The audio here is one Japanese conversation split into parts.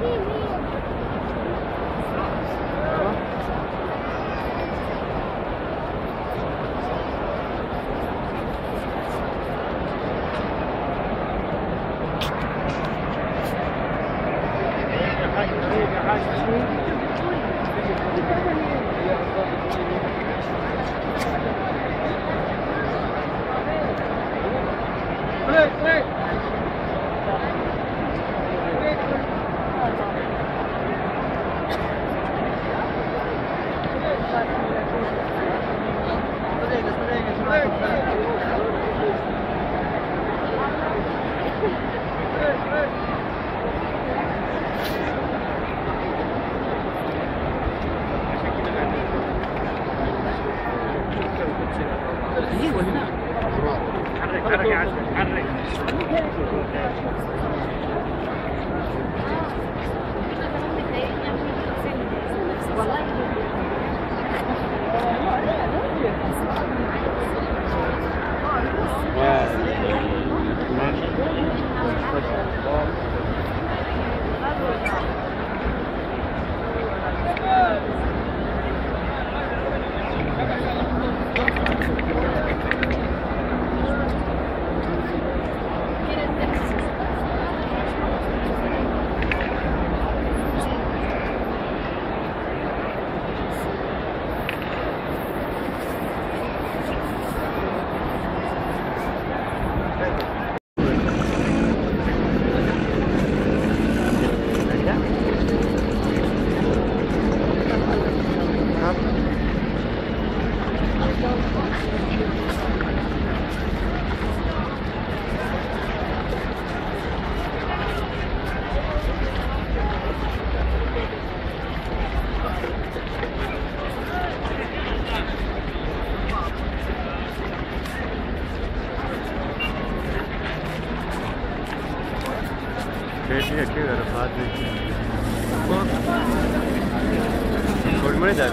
はい。Смотри, да.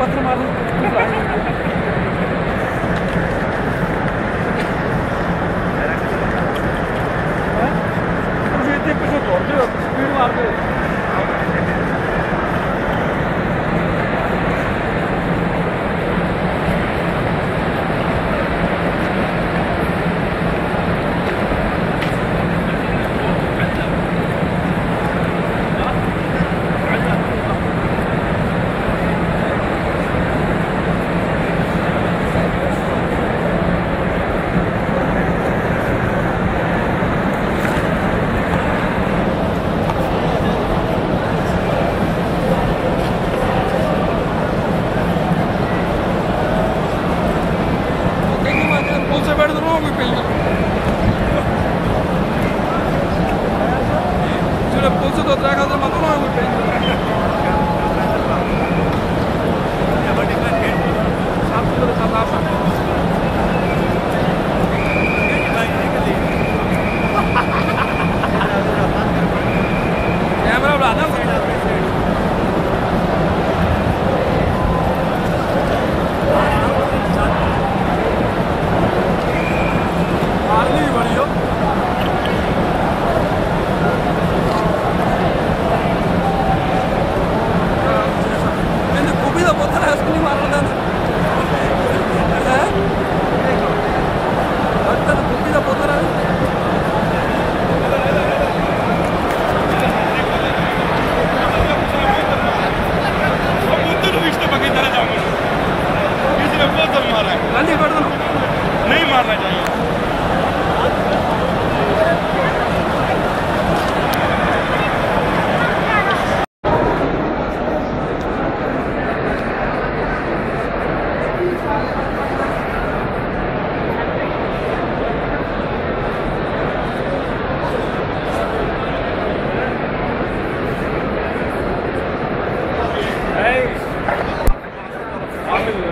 para tomar um